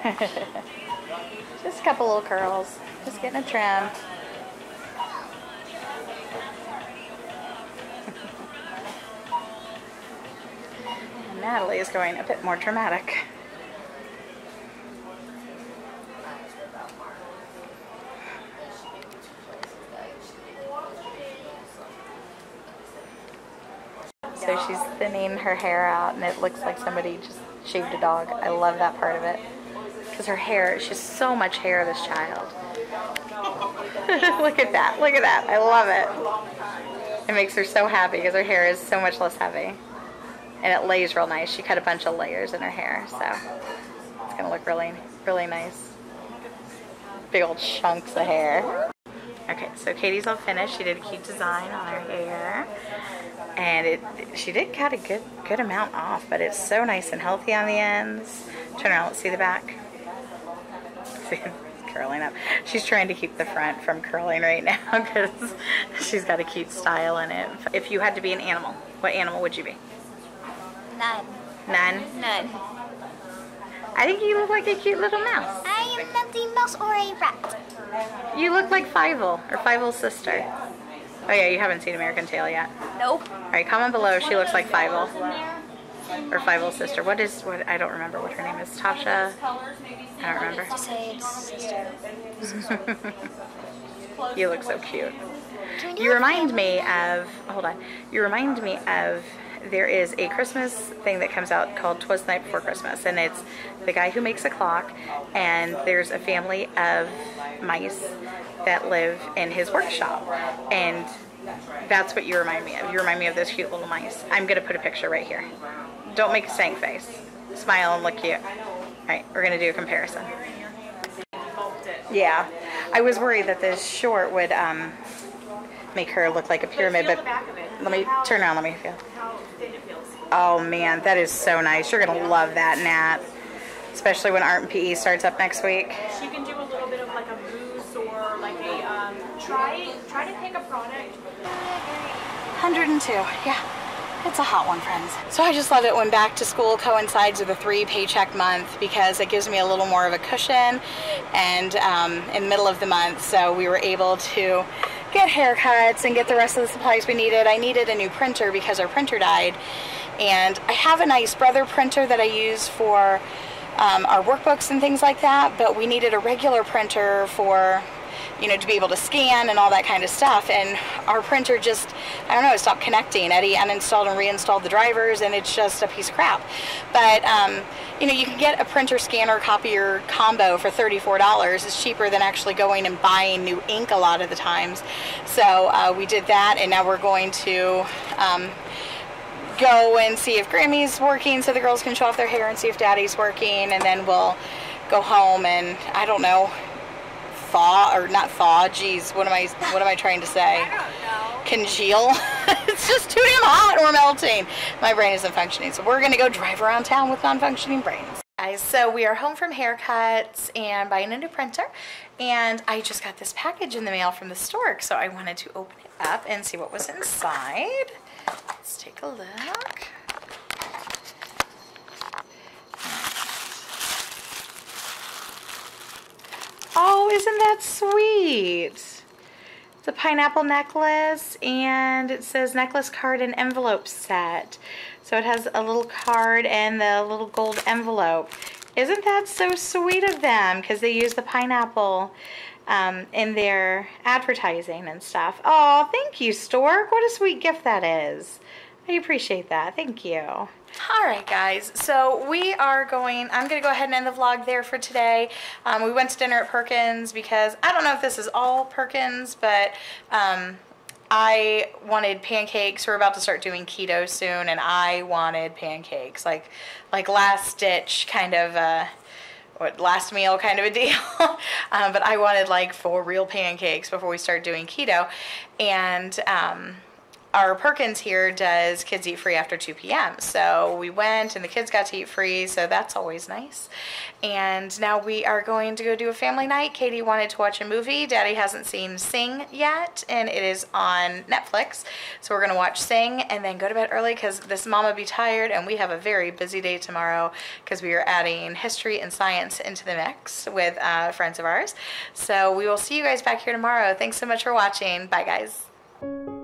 Just a couple little curls. Just getting a trim. Natalie is going a bit more dramatic. So she's thinning her hair out and it looks like somebody just shaved a dog. I love that part of it. Because her hair, she has so much hair, this child. look at that, look at that. I love it. It makes her so happy because her hair is so much less heavy. And it lays real nice. She cut a bunch of layers in her hair, so it's gonna look really, really nice. Big old chunks of hair. Okay, so Katie's all finished. She did a cute design on her hair and it she did cut a good good amount off but it's so nice and healthy on the ends turn around let's see the back see curling up she's trying to keep the front from curling right now because she's got a cute style in it if you had to be an animal what animal would you be None. none None. I think you look like a cute little mouse I am not a mouse or a rat. you look like Fievel or Fievel's sister oh yeah you haven't seen American Tail yet Nope. all right comment below if she looks like Fievel or Fievel's sister what is what I don't remember what her name is Tasha I don't remember Just say it's sister. You look so cute. Can we do You remind me of, hold on, you remind me of, there is a Christmas thing that comes out called Twas the Night Before Christmas, and it's the guy who makes a clock, and there's a family of mice that live in his workshop, and that's what you remind me of. You remind me of those cute little mice. I'm gonna put a picture right here. Don't make a stank face. Smile and look cute. All right, we're gonna do a comparison. Yeah, I was worried that this short would um, make her look like a pyramid, but the back of it. let me turn around. Let me feel. How it feels. Oh man, that is so nice. You're gonna love that, Nat. Especially when art and PE starts up next week. She can do a little bit of like a mousse or like a um, try try to pick a product. 102, yeah. It's a hot one, friends. So I just love it when back to school coincides with a three paycheck month because it gives me a little more of a cushion and um, in the middle of the month. So we were able to get haircuts and get the rest of the supplies we needed. I needed a new printer because our printer died. And I have a nice Brother printer that I use for um, our workbooks and things like that, but we needed a regular printer for you know, to be able to scan and all that kind of stuff. And our printer just, I don't know, it stopped connecting. Eddie uninstalled and reinstalled the drivers, and it's just a piece of crap. But, um, you know, you can get a printer scanner copier combo for $34. It's cheaper than actually going and buying new ink a lot of the times. So uh, we did that, and now we're going to. Um, go and see if Grammy's working so the girls can show off their hair and see if Daddy's working and then we'll go home and I don't know thaw or not thaw geez what am I what am I trying to say? Congeal? It's just too damn hot or melting. My brain isn't functioning so we're gonna go drive around town with non-functioning brains. Guys so we are home from haircuts and buying a new printer and I just got this package in the mail from the stork so I wanted to open it up and see what was inside. Let's take a look Oh, isn't that sweet? It's a pineapple necklace and it says necklace card and envelope set. So it has a little card and the little gold envelope. Isn't that so sweet of them? Because they use the pineapple um, in their advertising and stuff. Oh, thank you, Stork. What a sweet gift that is. I appreciate that. Thank you. All right, guys. So we are going, I'm going to go ahead and end the vlog there for today. Um, we went to dinner at Perkins because I don't know if this is all Perkins, but um, I wanted pancakes. We're about to start doing keto soon, and I wanted pancakes, like like last ditch kind of. Uh, what last meal kind of a deal. um, but I wanted like four real pancakes before we start doing keto. And um, our Perkins here does kids eat free after 2 p.m. So we went and the kids got to eat free, so that's always nice. And now we are going to go do a family night. Katie wanted to watch a movie. Daddy hasn't seen Sing yet, and it is on Netflix. So we're going to watch Sing and then go to bed early because this mama be tired, and we have a very busy day tomorrow because we are adding history and science into the mix with uh, friends of ours. So we will see you guys back here tomorrow. Thanks so much for watching. Bye, guys.